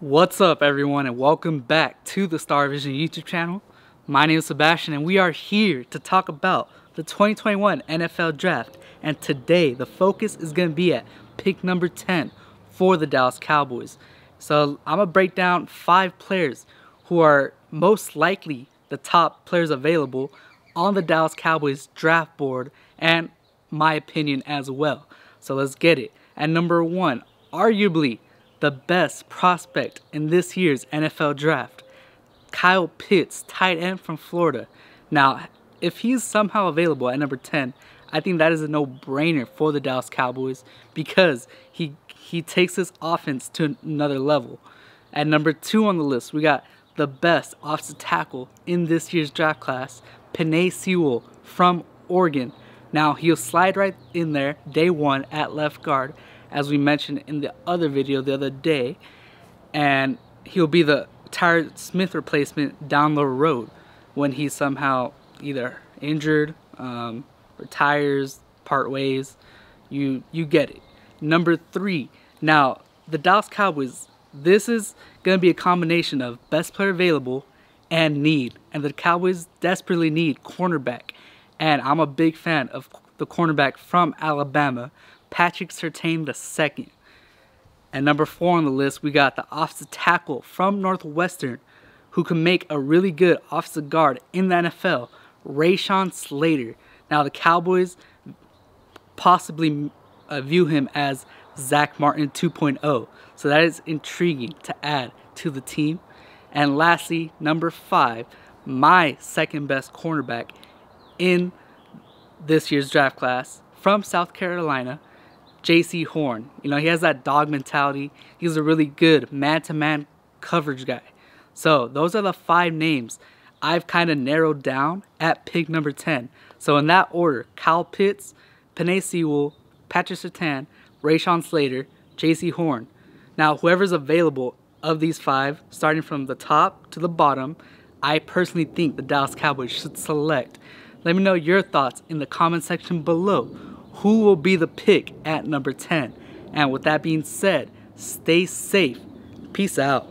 What's up everyone and welcome back to the Star Vision YouTube channel. My name is Sebastian and we are here to talk about the 2021 NFL Draft and today the focus is going to be at pick number 10 for the Dallas Cowboys. So I'm going to break down five players who are most likely the top players available on the Dallas Cowboys draft board and my opinion as well. So let's get it. At number one, arguably the best prospect in this year's NFL draft, Kyle Pitts, tight end from Florida. Now, if he's somehow available at number 10, I think that is a no-brainer for the Dallas Cowboys because he he takes this offense to another level. At number two on the list, we got the best offensive tackle in this year's draft class, Penei Sewell from Oregon. Now, he'll slide right in there day one at left guard as we mentioned in the other video the other day. And he'll be the Tyron Smith replacement down the road when he's somehow either injured, um, retires, part ways. You, you get it. Number three. Now, the Dallas Cowboys, this is going to be a combination of best player available and need. And the Cowboys desperately need cornerback. And I'm a big fan of the cornerback from Alabama Patrick Surtain II. And number four on the list, we got the offensive tackle from Northwestern who can make a really good offensive guard in the NFL, Rashawn Slater. Now, the Cowboys possibly uh, view him as Zack Martin 2.0. So that is intriguing to add to the team. And lastly, number five, my second best cornerback in this year's draft class from South Carolina, Jaycee Horn. You know, he has that dog mentality. He's a really good man-to-man coverage guy. So those are the five names I've kind of narrowed down at pick number 10. So in that order, Kyle Pitts, Penei Sewell, Patrick Surtain, Rashawn Slater, Jaycee Horn. Now, whoever's available of these five, starting from the top to the bottom, I personally think the Dallas Cowboys should select. Let me know your thoughts in the comment section below who will be the pick at number 10. And with that being said, stay safe. Peace out.